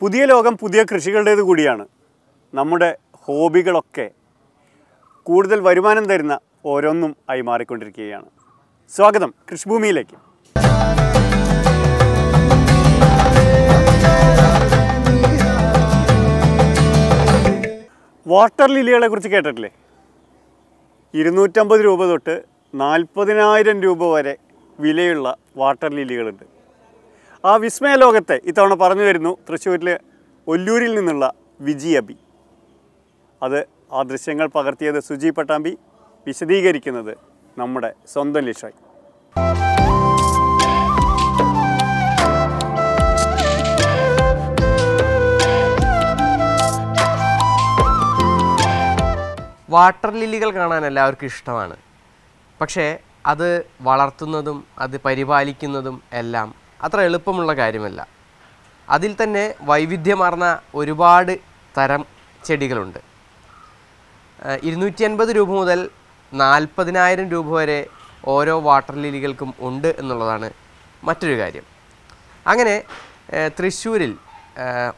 പുതിയ ലോകം പുതിയ കൃഷികളുടേത് കൂടിയാണ്. നമ്മുടെ ഹോബികളൊക്കെ കൂടുതൽ വരുമാനം തരുന്ന ഓരോന്നും ആയി മാറിക്കൊണ്ടിരിക്കുകയാണ്. സ്വാഗതം കൃഷിഭൂമിയിലേക്ക്. വാട്ടർ ലില്ലികളെ കുറിച്ച് കേട്ടിട്ടില്ലേ? ഇരുന്നൂറ്റമ്പത് രൂപ തൊട്ട് നാൽപ്പതിനായിരം രൂപ വരെ വിലയുള്ള വാട്ടർ ലില്ലികളുണ്ട്. ആ വിസ്മയ ലോകത്തെ ഇത്തവണ പറഞ്ഞു വരുന്നു തൃശ്ശൂരിലെ ഒല്ലൂരിൽ നിന്നുള്ള വിജി അബി. അത് ആ ദൃശ്യങ്ങൾ പകർത്തിയത് സുജി പട്ടാമ്പി വിശദീകരിക്കുന്നത് നമ്മുടെ സ്വന്തം ലിഷായി. വാട്ടർ ലില്ലികൾ കാണാൻ എല്ലാവർക്കും ഇഷ്ടമാണ്. പക്ഷേ അത് വളർത്തുന്നതും അത് പരിപാലിക്കുന്നതും എല്ലാം അത്ര എളുപ്പമുള്ള കാര്യമല്ല. അതിൽ തന്നെ വൈവിധ്യമാർന്ന ഒരുപാട് തരം ചെടികളുണ്ട്. ഇരുന്നൂറ്റി അൻപത് രൂപ മുതൽ നാൽപ്പതിനായിരം രൂപ വരെ ഓരോ വാട്ടർ ലില്ലികൾക്കും ഉണ്ട് എന്നുള്ളതാണ് മറ്റൊരു കാര്യം. അങ്ങനെ തൃശ്ശൂരിൽ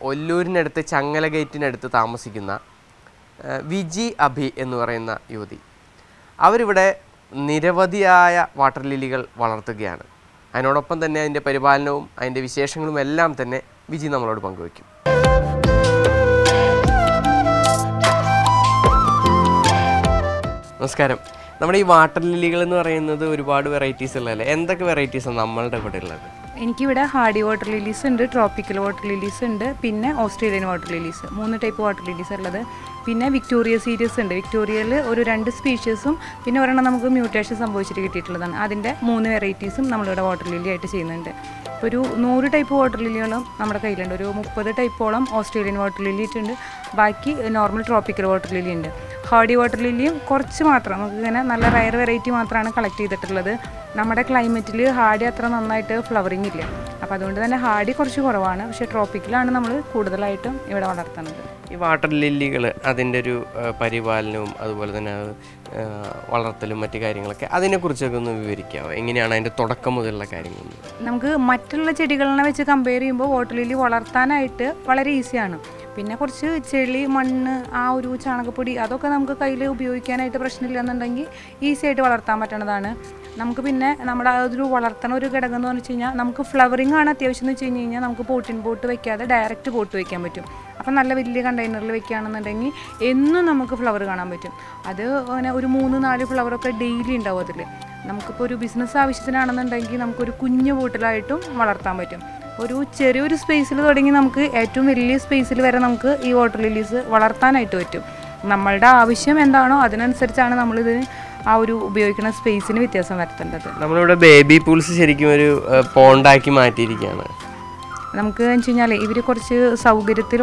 ഒല്ലൂരിനടുത്ത് ചങ്ങല ഗേറ്റിനടുത്ത് താമസിക്കുന്ന വിജി അഭി എന്ന് പറയുന്ന യുവതി. അവരിവിടെ നിരവധിയായ വാട്ടർ ലില്ലികൾ വളർത്തുകയാണ്. അതിനോടൊപ്പം തന്നെ അതിന്റെ പരിപാലനവും അതിന്റെ വിശേഷങ്ങളും എല്ലാം തന്നെ വിജി നമ്മളോട് പങ്കുവയ്ക്കും. നമസ്കാരം. നമ്മുടെ ഈ വാട്ടർ ലില്ലികൾ എന്ന് പറയുന്നത് ഒരുപാട് വെറൈറ്റീസ് ഉള്ളതല്ലേ? എന്തൊക്കെ വെറൈറ്റീസാണ് നമ്മളുടെ ഇവിടെ ഉള്ളത് എനിക്കിവിടെ ഹാർഡി വാട്ടർ ലില്ലീസ് ഉണ്ട് ട്രോപ്പിക്കൽ വാട്ടർ ലില്ലീസ് ഉണ്ട് പിന്നെ ഓസ്ട്രേലിയൻ വാട്ടർ ലില്ലീസ് മൂന്ന് ടൈപ്പ് വാട്ടർ ലില്ലീസ് ഉള്ളത്. പിന്നെ വിക്ടോറിയ സീരീസ് ഉണ്ട്. വിക്ടോറിയയിൽ ഒരു രണ്ട് സ്പീഷീസും പിന്നെ ഒരെണ്ണം നമുക്ക് മ്യൂട്ടേഷൻ സംഭവിച്ചിട്ട് കിട്ടിയിട്ടുള്ളതാണ്. അതിന്റെ മൂന്ന് വെറൈറ്റീസും നമ്മളിവിടെ വാട്ടർ ലില്ലി ആയിട്ട് ചെയ്യുന്നുണ്ട്. ഒരു നൂറ് ടൈപ്പ് വാട്ടർ ലില്ലികളും നമ്മുടെ കയ്യിലുണ്ട്. ഒരു മുപ്പത് ടൈപ്പോളം ഓസ്ട്രേലിയൻ വാട്ടർ ലില്ലി ഉണ്ട് ബാക്കി നോർമൽ ട്രോപ്പിക്കൽ വാട്ടർ ലില്ലി ഉണ്ട്. ഹാർഡി വാട്ടർ ലില്ലിയും കുറച്ച് മാത്രം നമുക്ക് ഇങ്ങനെ നല്ല റയർ വെറൈറ്റി മാത്രമാണ് കളക്ട് ചെയ്തിട്ടുള്ളത്. നമ്മുടെ ക്ലൈമറ്റിൽ ഹാർഡി അത്ര നന്നായിട്ട് ഫ്ലവറിങ് ഇല്ല. അപ്പോൾ അതുകൊണ്ട് തന്നെ ഹാർഡി കുറച്ച് കുറവാണ്. പക്ഷേ ട്രോപ്പിക്കലാണ് നമ്മൾ കൂടുതലായിട്ടും ഇവിടെ വളർത്തുന്നത്. ഈ വാട്ടർ ലില്ലികൾ അതിന്റെ ഒരു പരിപാലനവും അതുപോലെ തന്നെ വളർത്തലും മറ്റു കാര്യങ്ങളൊക്കെ അതിനെക്കുറിച്ചൊക്കെ ഒന്ന് വിവരിക്കാമോ എങ്ങനെയാണ് അതിന്റെ തുടക്കം മുതലുള്ള കാര്യങ്ങൾ നമുക്ക് മറ്റുള്ള ചെടികളെ വെച്ച് കമ്പയർ ചെയ്യുമ്പോൾ വാട്ടർ ലില്ലി വളർത്താനായിട്ട് വളരെ ഈസിയാണ് പിന്നെ കുറച്ച് ചെളി മണ്ണ് ആ ഒരു ചാണകപ്പൊടി അതൊക്കെ നമുക്ക് കയ്യിൽ ഉപയോഗിക്കാനായിട്ട് പ്രശ്നമില്ല എന്നുണ്ടെങ്കിൽ ഈസി ആയിട്ട് വളർത്താൻ പറ്റണതാണ്. നമുക്ക് പിന്നെ നമ്മുടെ ഒരു വളർത്തണ ഒരു ഘടകം എന്ന് വെച്ച് കഴിഞ്ഞാൽ നമുക്ക് ഫ്ലവറിംഗ് ആണ് അത്യാവശ്യം എന്ന് വെച്ച് കഴിഞ്ഞ് കഴിഞ്ഞാൽ നമുക്ക് പോട്ടിൻ പോട്ട് വെക്കാതെ ഡയറക്റ്റ് പോട്ട് വെക്കാൻ പറ്റും. അപ്പം നല്ല വലിയ കണ്ടെയ്നറിൽ വെക്കുകയാണെന്നുണ്ടെങ്കിൽ എന്നും നമുക്ക് ഫ്ലവർ കാണാൻ പറ്റും. അത് അങ്ങനെ ഒരു മൂന്ന് നാല് ഫ്ലവറൊക്കെ ഡെയിലി ഉണ്ടാവും അതിൽ നമുക്കിപ്പോൾ ഒരു ബിസിനസ് ആവശ്യത്തിനാണെന്നുണ്ടെങ്കിൽ നമുക്കൊരു കുഞ്ഞു ബോട്ടിലായിട്ടും വളർത്താൻ പറ്റും. ഒരു ചെറിയൊരു സ്പേസിൽ തുടങ്ങി നമുക്ക് ഏറ്റവും വലിയ സ്പേസിൽ വരെ നമുക്ക് ഈ വാട്ടർ ലില്ലീസ് വളർത്താനായിട്ട് പറ്റും. നമ്മളുടെ ആവശ്യം എന്താണോ അതിനനുസരിച്ചാണ് നമ്മളിത് ആ ഒരു ഉപയോഗിക്കുന്ന സ്പേസിന് വ്യത്യാസം വരുത്തേണ്ടത്. നമ്മളിവിടെ ബേബി പൂൾസ് ശരിക്കും ഒരു പോണ്ടാക്കി മാറ്റിയിരിക്കുകയാണ്. നമുക്ക് വെച്ച് കഴിഞ്ഞാൽ ഇവർ കുറച്ച് സൗകര്യത്തിൽ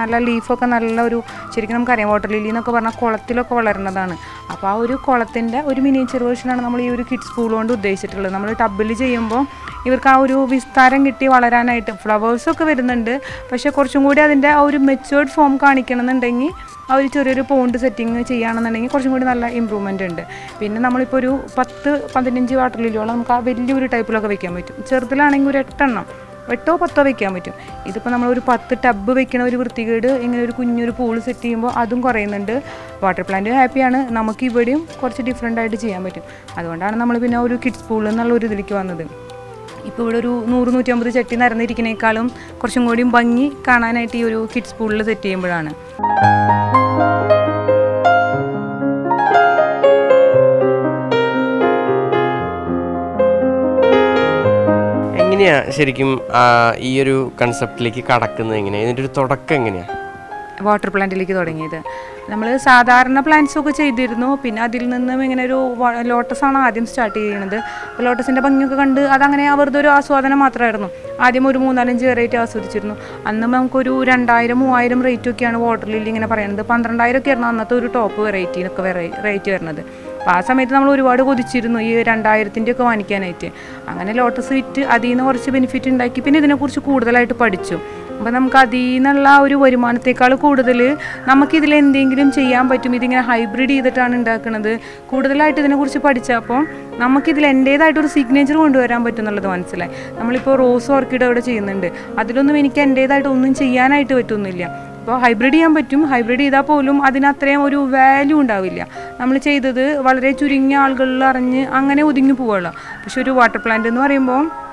നല്ല ലീഫൊക്കെ നല്ല ഒരു ശരിക്കും നമുക്കറിയാം വാട്ടർ ലില്ലി എന്നൊക്കെ പറഞ്ഞാൽ കുളത്തിലൊക്കെ വളരുന്നതാണ് അപ്പോൾ ആ ഒരു കുളത്തിന്റെ ഒരു മിനിയേച്ചർ വേർഷനാണ് നമ്മൾ ഈ ഒരു കിഡ്സ് പൂൾ കൊണ്ട് ഉദ്ദേശിച്ചിട്ടുള്ളത്. നമ്മൾ ടബിൽ ചെയ്യുമ്പോൾ ഇവർക്ക് ആ ഒരു വിസ്താരം കിട്ടി വളരാനായിട്ട്. ഫ്ലവേഴ്സൊക്കെ വരുന്നുണ്ട്. പക്ഷേ കുറച്ചും കൂടി അതിന്റെ ആ ഒരു മെച്ചുവേർഡ് ഫോം കാണിക്കണമെന്നുണ്ടെങ്കിൽ ആ ഒരു ചെറിയൊരു പോണ്ട് സെറ്റിങ് ചെയ്യുകയാണെന്നുണ്ടെങ്കിൽ കുറച്ചും കൂടി നല്ല ഇമ്പ്രൂവ്മെന്റ് ഉണ്ട്. പിന്നെ നമ്മളിപ്പോൾ ഒരു പത്ത് പതിനഞ്ച് വാട്ടർ ലില്ലിയോളം നമുക്ക് ആ വലിയൊരു ടൈപ്പിലൊക്കെ വെക്കാൻ പറ്റും. ചെറുതിലാണെങ്കിൽ ഒരു എട്ടെണ്ണം. എട്ടോ പത്തോ വെക്കാൻ പറ്റും. ഇതിപ്പോൾ നമ്മൾ ഒരു പത്ത് ടബ് വെക്കണ ഒരു വൃത്തികേട് ഇങ്ങനെ ഒരു കുഞ്ഞൊരു പൂൾ സെറ്റ് ചെയ്യുമ്പോൾ അതും കുറയുന്നുണ്ട്. വാട്ടർ പ്ലാന്റ് ഹാപ്പിയാണ് നമുക്ക് ഇവിടെയും കുറച്ച് ഡിഫറെന്റ് ആയിട്ട് ചെയ്യാൻ പറ്റും. അതുകൊണ്ടാണ് നമ്മൾ പിന്നെ ഒരു കിഡ്സ് പൂൾ എന്നുള്ള ഒരു ഇതിലേക്ക് വന്നത്. ഇപ്പോൾ ഇവിടെ ഒരു നൂറ് നൂറ്റമ്പത് ചട്ടി നിരന്നിരിക്കുന്നേക്കാളും കുറച്ചും കൂടിയും ഭംഗി കാണാനായിട്ട് ഈ ഒരു കിഡ്സ് പൂളിൽ സെറ്റ് ചെയ്യുമ്പോഴാണ്. എങ്ങനെയാ ശരിക്കും ഈ ഒരു കൺസെപ്റ്റിലേക്ക് കടക്കുന്നത് എങ്ങനെയാണ് ഇതിന്റെ ഒരു തുടക്കം എങ്ങനെയാണ് വാട്ടർ പ്ലാന്റിലേക്ക് തുടങ്ങിയത്. നമ്മൾ സാധാരണ പ്ലാന്റ്സൊക്കെ ചെയ്തിരുന്നു. പിന്നെ അതിൽ നിന്നും ഇങ്ങനെ ഒരു ലോട്ടസാണ് ആദ്യം സ്റ്റാർട്ട് ചെയ്യുന്നത് അപ്പോൾ ലോട്ടസിന്റെ ഭംഗിയൊക്കെ കണ്ട് അതങ്ങനെ അവരുടെ ഒരു ആസ്വാദനം മാത്രമായിരുന്നു. ആദ്യം ഒരു മൂന്നാലഞ്ച് വെറൈറ്റി ആസ്വദിച്ചിരുന്നു. അന്ന് നമുക്കൊരു രണ്ടായിരം മൂവായിരം റേറ്റ് ഒക്കെയാണ് വാട്ടർ ലില്ലി ഇങ്ങനെ പറയുന്നത് പന്ത്രണ്ടായിരം ഒക്കെ ആയിരുന്നു അന്നത്തെ ഒരു ടോപ്പ് വെറൈറ്റിനൊക്കെ റേറ്റ് വരുന്നത് അപ്പോൾ ആ സമയത്ത് നമ്മൾ ഒരുപാട് കൊതിച്ചിരുന്നു ഈ രണ്ടായിരത്തിന്റെ ഒക്കെ വാങ്ങിക്കാനായിട്ട്. അങ്ങനെ ലോട്ടസ് വിറ്റ് അതിൽ നിന്ന് കുറച്ച് ബെനിഫിറ്റ് ഉണ്ടാക്കി. പിന്നെ ഇതിനെക്കുറിച്ച് കൂടുതലായിട്ട് പഠിച്ചു. അപ്പോൾ നമുക്ക് അതിൽ നിന്നുള്ള ഒരു വരുമാനത്തേക്കാൾ കൂടുതൽ നമുക്കിതിൽ എന്തെങ്കിലും ചെയ്യാൻ പറ്റും. ഇതിങ്ങനെ ഹൈബ്രിഡ് ചെയ്തിട്ടാണ് ഉണ്ടാക്കുന്നത് കൂടുതലായിട്ട് ഇതിനെക്കുറിച്ച് പഠിച്ചപ്പോൾ നമുക്കിതിൽ എന്റേതായിട്ടൊരു സിഗ്നേച്ചർ കൊണ്ടുവരാൻ പറ്റും എന്നുള്ളത് മനസ്സിലായി. നമ്മളിപ്പോൾ റോസ് ഓർക്കിഡ് അവിടെ ചെയ്യുന്നുണ്ട്. അതിലൊന്നും എനിക്ക് എന്റേതായിട്ട് ഒന്നും ചെയ്യാനായിട്ട് പറ്റുന്നില്ല അപ്പോൾ ഹൈബ്രിഡ് ചെയ്യാൻ പറ്റും. ഹൈബ്രിഡ് ചെയ്താൽ പോലും അതിനത്രയും ഒരു വാല്യൂ ഉണ്ടാവില്ല. നമ്മൾ ചെയ്തത് വളരെ ചുരുങ്ങിയ ആളുകളിൽ അറിഞ്ഞ് അങ്ങനെ ഒതുങ്ങി പോവുകയുള്ളൂ പക്ഷെ ഒരു വാട്ടർ പ്ലാന്റ് എന്ന് പറയുമ്പോൾ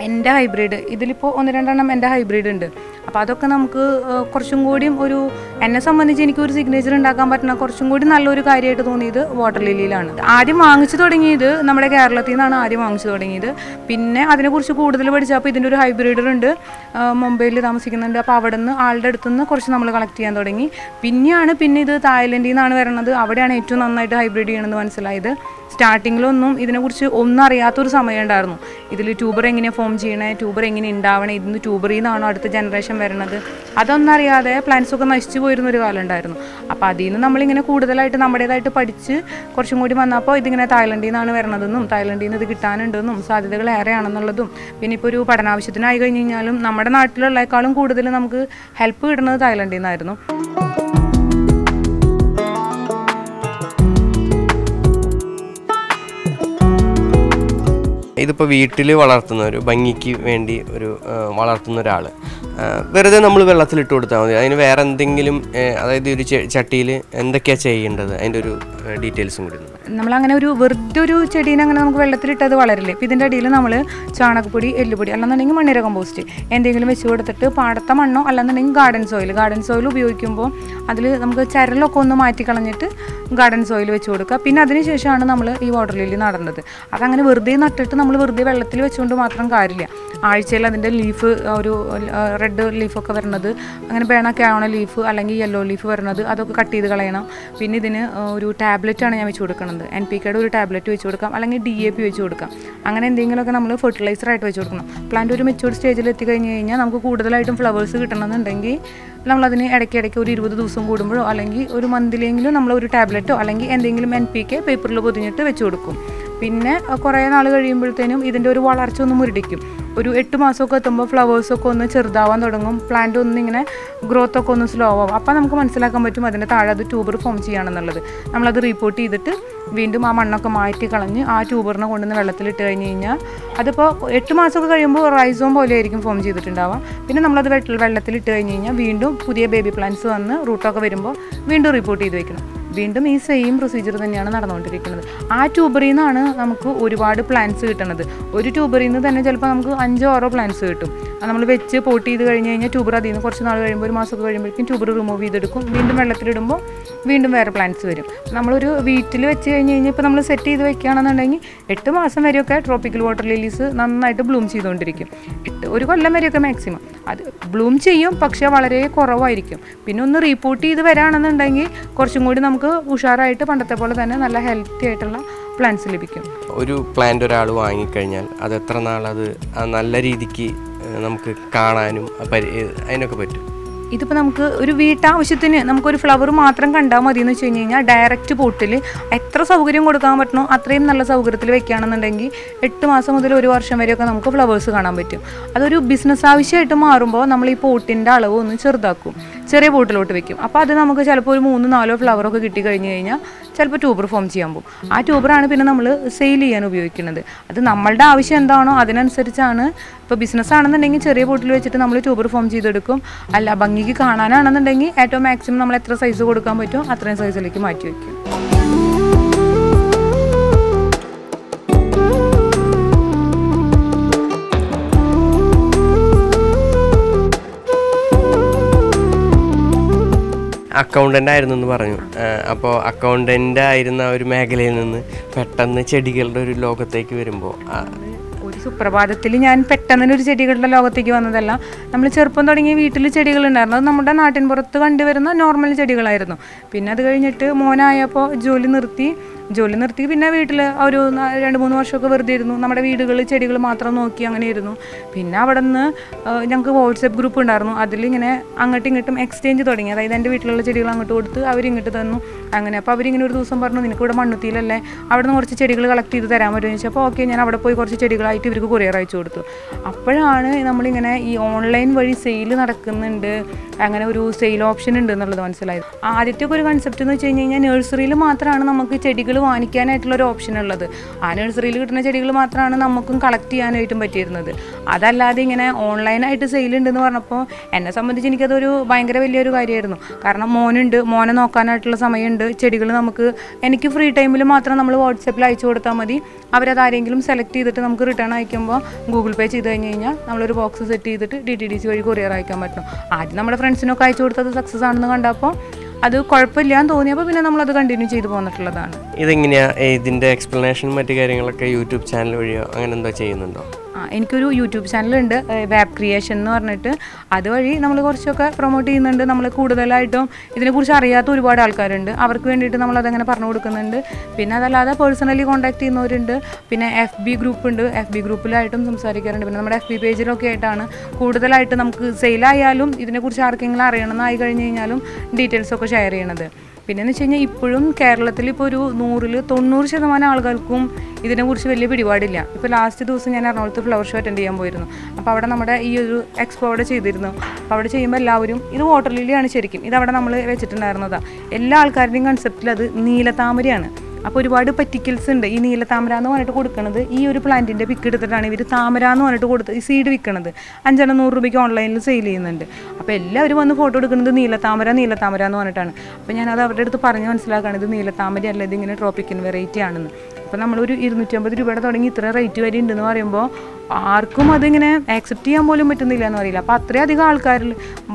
എന്റെ ഹൈബ്രിഡ് ഇതിലിപ്പോൾ ഒന്ന് രണ്ടെണ്ണം എന്റെ ഹൈബ്രിഡ് ഉണ്ട്. അപ്പോൾ അതൊക്കെ നമുക്ക് കുറച്ചും കൂടിയും ഒരു എന്നെ സംബന്ധിച്ച് എനിക്ക് ഒരു സിഗ്നേച്ചർ ഉണ്ടാക്കാൻ പറ്റുന്ന കുറച്ചും കൂടി നല്ലൊരു കാര്യമായിട്ട് തോന്നിയത് വാട്ടർ ലില്ലിയിലാണ് ആദ്യം വാങ്ങിച്ചു തുടങ്ങിയത് നമ്മുടെ കേരളത്തിൽ നിന്നാണ് ആദ്യം വാങ്ങിച്ചു തുടങ്ങിയത്. പിന്നെ അതിനെക്കുറിച്ച് കൂടുതൽ പഠിച്ചപ്പോൾ ഇതിന്റെ ഒരു ഹൈബ്രിഡർ ഉണ്ട് മുംബൈയിൽ താമസിക്കുന്നുണ്ട്. അപ്പോൾ അവിടെ നിന്ന് ആളുടെ അടുത്ത് നിന്ന് കുറച്ച് നമ്മൾ കളക്ട് ചെയ്യാൻ തുടങ്ങി. പിന്നെയാണ് പിന്നെ ഇത് തായ്ലൻഡിൽ നിന്നാണ് വരണത് അവിടെയാണ് ഏറ്റവും നന്നായിട്ട് ഹൈബ്രിഡ് ചെയ്യണമെന്ന് മനസ്സിലായത്. സ്റ്റാർട്ടിങ്ങിലൊന്നും ഇതിനെക്കുറിച്ച് ഒന്നും അറിയാത്തൊരു സമയം ഉണ്ടായിരുന്നു. ഇതിൽ ട്യൂബർ എങ്ങനെ ഫോം ചെയ്യണേ? ട്യൂബർ എങ്ങനെ ഉണ്ടാവണേ? ഇതിന് ട്യൂബറിൽ നിന്നാണോ അടുത്ത ജനറേഷൻ വരുന്നത്. അതൊന്നറിയാതെ പ്ലാന്റ്സ് ഒക്കെ നശിച്ചു പോയിരുന്ന ഒരു കാലം ഉണ്ടായിരുന്നു. അപ്പോൾ അതിൽ നിന്ന് നമ്മളിങ്ങനെ കൂടുതലായിട്ട് നമ്മുടേതായിട്ട് പഠിച്ച് കുറച്ചും കൂടി വന്നപ്പോൾ ഇതിങ്ങനെ തായ്ലൻഡിൽ നിന്നാണ് വരണതെന്നും തായ്ലൻഡിൽ നിന്ന് ഇത് കിട്ടാനുണ്ടെന്നും സാധ്യതകൾ ഏറെയാണെന്നുള്ളതും പിന്നെ ഇപ്പോൾ ഒരു പഠനാവശ്യത്തിനായി കഴിഞ്ഞ് കഴിഞ്ഞാലും നമ്മുടെ നാട്ടിലുള്ളേക്കാളും കൂടുതൽ നമുക്ക് ഹെൽപ്പ് കിട്ടുന്നത് തായ്ലൻഡിൽ നിന്നായിരുന്നു. ഇതിപ്പോൾ വീട്ടിൽ വളർത്തുന്ന ഒരു ഭംഗിക്ക് വേണ്ടി ഒരു വളർത്തുന്ന ഒരാൾ വെറുതെ നമ്മൾ വെള്ളത്തിലിട്ട് കൊടുത്താൽ മതി. അതിന് വേറെ എന്തെങ്കിലും അതായത് ഒരു ചട്ടിയിൽ എന്തൊക്കെയാണ് ചെയ്യേണ്ടത്? അതിന്റെ ഒരു ഡീറ്റെയിൽസും കൂടി. നമ്മളങ്ങനെ ഒരു വെറുതെ ഒരു ചെടീനെ അങ്ങനെ നമുക്ക് വെള്ളത്തിലിട്ടത് വളരില്ലേ? ഇപ്പം ഇതിന്റെ അടിയിൽ നമ്മൾ ചാണകപ്പൊടി എല്ലുപൊടി അല്ലെന്നുണ്ടെങ്കിൽ മണ്ണിര കമ്പോസ്റ്റ് എന്തെങ്കിലും വെച്ച് കൊടുത്തിട്ട് പാടത്ത മണ്ണോ അല്ലെന്നുണ്ടെങ്കിൽ ഗാർഡൻ സോയിൽ ഗാർഡൻ സോയിൽ ഉപയോഗിക്കുമ്പോൾ അതിൽ നമുക്ക് ചരലൊക്കെ ഒന്ന് മാറ്റി കളഞ്ഞിട്ട് ഗാർഡൻ സോയിൽ വെച്ച് കൊടുക്കുക. പിന്നെ അതിനുശേഷമാണ് നമ്മൾ ഈ വാട്ടർ ലില്ലി നടേണ്ടത് അതങ്ങനെ വെറുതെ നട്ടിട്ട് നമ്മൾ വെറുതെ വെള്ളത്തിൽ വെച്ചുകൊണ്ട് മാത്രം കാര്യമില്ല. ആഴ്ചയിൽ അതിന്റെ ലീഫ് ഒരു റെഡ് ലീഫൊക്കെ വരുന്നത്. അങ്ങനെ വേണമൊക്കെ ആവണ ലീഫ് അല്ലെങ്കിൽ യെല്ലോ ലീഫ് വരുന്നത് അതൊക്കെ കട്ട് ചെയ്ത് കളയണം. പിന്നെ ഇതിന് ഒരു ടാബ്ലറ്റാണ് ഞാൻ വെച്ച് കൊടുക്കുന്നത് എൻ പി കെയുടെ ഒരു ടാബ്ലറ്റ് വെച്ച് കൊടുക്കാം. അല്ലെങ്കിൽ ഡി എ പി വെച്ച് കൊടുക്കാം. അങ്ങനെ എന്തെങ്കിലുമൊക്കെ നമ്മൾ ഫെർട്ടിലൈസറായിട്ട് വെച്ച് കൊടുക്കണം. പ്ലാന്റ് ഒരു മെച്ചൂർ സ്റ്റേജിൽ എത്തിക്കഴിഞ്ഞ് കഴിഞ്ഞാൽ നമുക്ക് കൂടുതലായിട്ടും ഫ്ലവേഴ്സ് കിട്ടണമെന്നുണ്ടെങ്കിൽ നമ്മളതിന് ഇടയ്ക്കിടയ്ക്ക് ഇടയ്ക്ക് ഒരു ഇരുപത് ദിവസം കൂടുമ്പോഴോ അല്ലെങ്കിൽ ഒരു മന്തിലെങ്കിലും നമ്മൾ ഒരു ടാബ്ലറ്റോ അല്ലെങ്കിൽ എന്തെങ്കിലും എൻ പി കെ പേപ്പറിൽ പൊതിഞ്ഞിട്ട് വെച്ച് കൊടുക്കും. പിന്നെ കുറേ നാൾ കഴിയുമ്പോഴത്തേനും ഇതിന്റെ ഒരു വളർച്ച ഒന്ന് മുരടിക്കും. ഒരു എട്ട് മാസമൊക്കെ എത്തുമ്പോൾ ഫ്ലവേഴ്സൊക്കെ ഒന്ന് ചെറുതാവാൻ തുടങ്ങും. പ്ലാന്റ് ഒന്നിങ്ങനെ ഗ്രോത്ത് ഒക്കെ ഒന്ന് സ്ലോ ആവും. അപ്പോൾ നമുക്ക് മനസ്സിലാക്കാൻ പറ്റും അതിന്റെ താഴെ അത് ട്യൂബർ ഫോം ചെയ്യുകയാണെന്നുള്ളത്. നമ്മളത് റിപ്പോർട്ട് ചെയ്തിട്ട് വീണ്ടും ആ മണ്ണൊക്കെ മാറ്റി കളഞ്ഞ് ആ ട്യൂബറിനെ കൊണ്ടുവന്ന് വെള്ളത്തിലിട്ട് കഴിഞ്ഞ് കഴിഞ്ഞാൽ അതിപ്പോൾ എട്ട് മാസമൊക്കെ കഴിയുമ്പോൾ റൈസോം പോലെ ആയിരിക്കും ഫോം ചെയ്തിട്ടുണ്ടാവുക. പിന്നെ നമ്മളത് വെള്ള- വെള്ളത്തിലിട്ട് കഴിഞ്ഞ് കഴിഞ്ഞാൽ വീണ്ടും പുതിയ ബേബി പ്ലാന്റ്സ് വന്ന് റൂട്ടൊക്കെ വരുമ്പോൾ വീണ്ടും റിപ്പോർട്ട് ചെയ്ത് വെക്കണം. വീണ്ടും ഈ സെയിം പ്രൊസീജിയർ തന്നെയാണ് നടന്നുകൊണ്ടിരിക്കുന്നത്. ആ ട്യൂബറിൽ നിന്നാണ് നമുക്ക് ഒരുപാട് പ്ലാന്റ്സ് കിട്ടുന്നത്. ഒരു ട്യൂബറിൽ നിന്ന് തന്നെ ചിലപ്പോൾ നമുക്ക് അഞ്ചോ ആറോ പ്ലാന്റ്സ് കിട്ടും. അത് നമ്മൾ വെച്ച് പോട്ട് ചെയ്ത് കഴിഞ്ഞ് കഴിഞ്ഞാൽ ട്യൂബർ അതിൽ നിന്ന് കുറച്ച് നാൾ കഴിയുമ്പോൾ ഒരു മാസമൊക്കെ കഴിയുമ്പോഴേക്കും ട്യൂബർ റിമൂവ് ചെയ്തെടുക്കും. വീണ്ടും വെള്ളത്തിലിടുമ്പോൾ വീണ്ടും വേറെ പ്ലാന്റ്സ് വരും. നമ്മളൊരു വീട്ടിൽ വെച്ച് കഴിഞ്ഞ് കഴിഞ്ഞാൽ ഇപ്പോൾ നമ്മൾ സെറ്റ് ചെയ്ത് വെക്കുകയാണെന്നുണ്ടെങ്കിൽ എട്ട് മാസം വരെയൊക്കെ ട്രോപ്പിക്കൽ വാട്ടർ ലില്ലീസ് നന്നായിട്ട് ബ്ലൂം ചെയ്തുകൊണ്ടിരിക്കും. എട്ട് ഒരു കൊല്ലം വരെയൊക്കെ മാക്സിമം അത് ബ്ലൂം ചെയ്യും പക്ഷേ വളരെ കുറവായിരിക്കും. പിന്നെ ഒന്ന് റീപ്പോർട്ട് ചെയ്ത് വരാണെന്നുണ്ടെങ്കിൽ കുറച്ചും കൂടി നമുക്ക് ഉഷാറായിട്ട് പണ്ടത്തെ പോലെ തന്നെ നല്ല ഹെൽത്തി ആയിട്ടുള്ള പ്ലാന്റ്സ് ലഭിക്കും. ഒരു പ്ലാന്റ് ഒരാൾ വാങ്ങിക്കഴിഞ്ഞാൽ അത് എത്ര നാളത് നല്ല രീതിക്ക് നമുക്ക് കാണാനും അതിനൊക്കെ പറ്റും. ഇതിപ്പോൾ നമുക്ക് ഒരു വീട്ടാവശ്യത്തിന് നമുക്കൊരു ഫ്ലവർ മാത്രം കണ്ടാൽ മതി എന്ന് വെച്ച് കഴിഞ്ഞ് കഴിഞ്ഞാൽ ഡയറക്റ്റ് പോട്ടിൽ എത്ര സൗകര്യം കൊടുക്കാൻ പറ്റണോ അത്രയും നല്ല സൗകര്യത്തിൽ വെക്കുകയാണെന്നുണ്ടെങ്കിൽ എട്ട് മാസം മുതൽ ഒരു വർഷം വരെയൊക്കെ നമുക്ക് ഫ്ലവേഴ്സ് കാണാൻ പറ്റും. അതൊരു ബിസിനസ് ആവശ്യമായിട്ട് മാറുമ്പോൾ നമ്മൾ ഈ പോട്ടിന്റെ അളവ് ഒന്ന് ചെറുതാക്കും. ചെറിയ പോട്ടിലോട്ട് വെക്കും. അപ്പോൾ അത് നമുക്ക് ചിലപ്പോൾ ഒരു മൂന്ന് നാലോ ഫ്ലവറൊക്കെ കിട്ടി കഴിഞ്ഞ് കഴിഞ്ഞാൽ ചിലപ്പോൾ ട്യൂബർ ഫോം ചെയ്യാൻ പോകും. ആ ട്യൂബറാണ് പിന്നെ നമ്മൾ സെയിൽ ചെയ്യാൻ ഉപയോഗിക്കുന്നത്. അത് നമ്മളുടെ ആവശ്യം എന്താണോ അതിനനുസരിച്ചാണ് ഇപ്പോൾ ബിസിനസ് ആണെന്നുണ്ടെങ്കിൽ ചെറിയ ബോട്ടിൽ വെച്ചിട്ട് നമ്മൾ ട്യൂബർ ഫോം ചെയ്തെടുക്കും. അല്ല ഭംഗിക്ക് കാണാനാണെന്നുണ്ടെങ്കിൽ ഏറ്റവും മാക്സിമം നമ്മൾ എത്ര സൈസ് കൊടുക്കാൻ പറ്റുമോ അത്രയും സൈസിലേക്ക് മാറ്റി വയ്ക്കും അക്കൗണ്ടന്റ് ആയിരുന്നു എന്ന് പറഞ്ഞു. അപ്പോൾ അക്കൗണ്ടന്റ് ആയിരുന്ന ഒരു മേഖലയിൽ നിന്ന് പെട്ടെന്ന് ചെടികളുടെ ഒരു ലോകത്തേക്ക് വരുമ്പോൾ സുപ്രഭാതത്തിൽ ഞാൻ പെട്ടെന്നൊരു ചെടികളുടെ ലോകത്തേക്ക് വന്നതല്ല. നമ്മൾ ചെറുപ്പം തുടങ്ങിയ വീട്ടിൽ ചെടികളുണ്ടായിരുന്നു. അത് നമ്മുടെ നാട്ടിൻ പുറത്ത് കണ്ടുവരുന്ന നോർമൽ ചെടികളായിരുന്നു. പിന്നെ അത് കഴിഞ്ഞിട്ട് മോനായപ്പോൾ ജോലി നിർത്തി. ജോലി നിർത്തി. പിന്നെ വീട്ടിൽ ഒരു രണ്ട് മൂന്ന് വർഷമൊക്കെ വെറുതെ ഇരുന്നു. നമ്മുടെ വീടുകൾ ചെടികൾ മാത്രം നോക്കി അങ്ങനെ ഇരുന്നു. പിന്നെ അവിടെ നിന്ന് ഞങ്ങൾക്ക് വാട്സപ്പ് ഗ്രൂപ്പ് ഉണ്ടായിരുന്നു. അതിലിങ്ങനെ അങ്ങോട്ടും ഇങ്ങോട്ടും എക്സ്ചേഞ്ച് തുടങ്ങി. അതായത് എന്റെ വീട്ടിലുള്ള ചെടികൾ അങ്ങോട്ട് കൊടുത്ത് അവരിങ്ങോട്ട് തന്നു. അങ്ങനെ അപ്പോൾ അവരിങ്ങനെ ഒരു ദിവസം പറഞ്ഞു നിനക്ക് ഇവിടെ മണ്ണുത്തിയിലല്ലേ? അവിടെ നിന്ന് കുറച്ച് ചെടികൾ കളക്ട് ചെയ്ത് തരാൻ പറ്റുമെന്ന് ചോദിച്ചാൽ അപ്പോൾ ഓക്കെ ഞാൻ അവിടെ പോയി കുറച്ച് ചെടികളായിട്ട് ഇവർക്ക് കൊറിയർ അയച്ചു കൊടുത്തു. അപ്പോഴാണ് നമ്മളിങ്ങനെ ഈ ഓൺലൈൻ വഴി സെയിൽ നടക്കുന്നുണ്ട്. അങ്ങനെ ഒരു സെയിൽ ഓപ്ഷൻ ഉണ്ട് എന്നുള്ളത് മനസ്സിലായത്. ആദ്യത്തെ ഒരു കൺസെപ്റ്റ് എന്ന് വെച്ച് കഴിഞ്ഞ് കഴിഞ്ഞാൽ നഴ്സറിയിൽ മാത്രമാണ് നമുക്ക് ചെടികൾ വാങ്ങിക്കാനായിട്ടുള്ള ഒരു ഓപ്ഷൻ ഉള്ളത്. ആ നഴ്സറിയിൽ കിട്ടുന്ന ചെടികൾ മാത്രമാണ് നമുക്കും കളക്ട് ചെയ്യാനായിട്ടും പറ്റിയിരുന്നത്. അതല്ലാതെ ഇങ്ങനെ ഓൺലൈനായിട്ട് സെയിൽ ഉണ്ടെന്ന് പറഞ്ഞപ്പോൾ എന്നെ സംബന്ധിച്ച് എനിക്കതൊരു ഭയങ്കര വലിയൊരു കാര്യമായിരുന്നു കാരണം മോനുണ്ട് മോനെ നോക്കാനായിട്ടുള്ള സമയമുണ്ട്. ചെടികൾ നമുക്ക് എനിക്ക് ഫ്രീ ടൈമിൽ മാത്രം നമ്മൾ വാട്സപ്പിൽ അയച്ചു കൊടുത്താൽ മതി. അവരത് ആരെങ്കിലും സെലക്ട് ചെയ്തിട്ട് നമുക്ക് റിട്ടേൺ അയക്കുമ്പോൾ ഗൂഗിൾ പേ ചെയ്ത് കഴിഞ്ഞ് കഴിഞ്ഞാൽ നമ്മളൊരു ബോക്സ് സെറ്റ് ചെയ്തിട്ട് ഡി ടി ഡി സി വഴി കൊറിയർ അയക്കാൻ പറ്റും. ആദ്യം നമ്മുടെ ഫ്രണ്ട്സിനൊക്കെ അയച്ചു കൊടുത്തത് സക്സസ് ആണെന്ന് കണ്ടപ്പോൾ അത് കുഴപ്പമില്ല എന്ന് തോന്നിയപ്പോൾ പിന്നെ നമ്മൾ അത് കണ്ടിന്യൂ ചെയ്തു പോന്നിട്ടുള്ളതാണ്. ഇതെങ്ങനെയാ? ഇതിന്റെ എക്സ്പ്ലനേഷൻ മറ്റു കാര്യങ്ങളൊക്കെ യൂട്യൂബ് ചാനൽ വഴിയോ അങ്ങനെ എന്തോ ചെയ്യുന്നുണ്ടോ? എനിക്കൊരു യൂട്യൂബ് ചാനലുണ്ട് വാബ് ക്രിയേഷൻ എന്ന് പറഞ്ഞിട്ട്. അതുവഴി നമ്മൾ കുറച്ചൊക്കെ പ്രൊമോട്ട് ചെയ്യുന്നുണ്ട്. നമ്മൾ കൂടുതലായിട്ടും ഇതിനെക്കുറിച്ച് അറിയാത്ത ഒരുപാട് ആൾക്കാരുണ്ട്. അവർക്ക് വേണ്ടിയിട്ട് നമ്മൾ അതങ്ങനെ പറഞ്ഞു കൊടുക്കുന്നുണ്ട്. പിന്നെ അതല്ലാതെ പേഴ്സണലി കോൺടാക്ട് ചെയ്യുന്നവരുണ്ട്. പിന്നെ എഫ് ബി ഗ്രൂപ്പ് ഉണ്ട്. എഫ് ബി ഗ്രൂപ്പിലായിട്ടും സംസാരിക്കാറുണ്ട്. പിന്നെ നമ്മുടെ എഫ് ബി പേജിലൊക്കെ ആയിട്ടാണ് കൂടുതലായിട്ട് നമുക്ക് സെയിലായാലും ഇതിനെക്കുറിച്ച് ആർക്കെങ്കിലും അറിയണമെന്നായി കഴിഞ്ഞ് കഴിഞ്ഞാലും ഡീറ്റെയിൽസൊക്കെ ഷെയർ ചെയ്യണത്. പിന്നെന്ന് വെച്ച് കഴിഞ്ഞാൽ ഇപ്പോഴും കേരളത്തിൽ ഇപ്പോൾ ഒരു നൂറിൽ തൊണ്ണൂറ് ശതമാനം ആളുകൾക്കും ഇതിനെക്കുറിച്ച് വലിയ പിടിപാടില്ല. ഇപ്പോൾ ലാസ്റ്റ് ദിവസം ഞാൻ എറണാകുളത്ത് ഫ്ലവർ ഷോ അറ്റൻഡ് ചെയ്യാൻ പോയിരുന്നു. അപ്പോൾ അവിടെ നമ്മുടെ ഈ ഒരു എക്സ്പോ അവിടെ ചെയ്തിരുന്നു. അപ്പോൾ അവിടെ ചെയ്യുമ്പോൾ എല്ലാവരും ഇത് വാട്ടർ ലില്ലിയാണ് ശരിക്കും. ഇത് അവിടെ നമ്മൾ വെച്ചിട്ടുണ്ടായിരുന്നതാണ് എല്ലാ ആൾക്കാരുടെയും കൺസെപ്റ്റിൽ അത് നീലത്താമരയാണ്. അപ്പോൾ ഒരുപാട് പറ്റിക്കൽസ് ഉണ്ട്. ഈ നീല താമര എന്ന് പറഞ്ഞിട്ട് കൊടുക്കുന്നത് ഈ ഒരു പ്ലാന്റിന്റെ പിക്ക് എടുത്തിട്ടാണ് ഇവർ താമര എന്ന് പറഞ്ഞിട്ട് കൊടുത്ത് ഈ സീഡ് വിൽക്കുന്നത് അഞ്ചെണ്ണം നൂറ് രൂപയ്ക്ക് ഓൺലൈനിൽ സെയിൽ ചെയ്യുന്നുണ്ട്. അപ്പോൾ എല്ലാവരും വന്ന് ഫോട്ടോ എടുക്കുന്നത് നീലത്താമര നീലത്താമര എന്ന് പറഞ്ഞിട്ടാണ്. അപ്പോൾ ഞാനത് അവരുടെ അടുത്ത് പറഞ്ഞ് മനസ്സിലാക്കുകയാണ് ഇത് നീലത്താമര അല്ല ഇതിങ്ങനെ ട്രോപ്പിക്കൽ വെറൈറ്റി ആണെന്ന്. അപ്പോൾ നമ്മളൊരു ഇരുന്നൂറ്റമ്പത് രൂപയുടെ തുടങ്ങി ഇത്ര റേറ്റ് വരെ ഉണ്ടെന്ന് പറയുമ്പോൾ ആർക്കും അതിങ്ങനെ ആക്സെപ്റ്റ് ചെയ്യാൻ പോലും പറ്റുന്നില്ല എന്ന് അറിയില്ല അപ്പോൾ അത്രയധികം ആൾക്കാരിൽ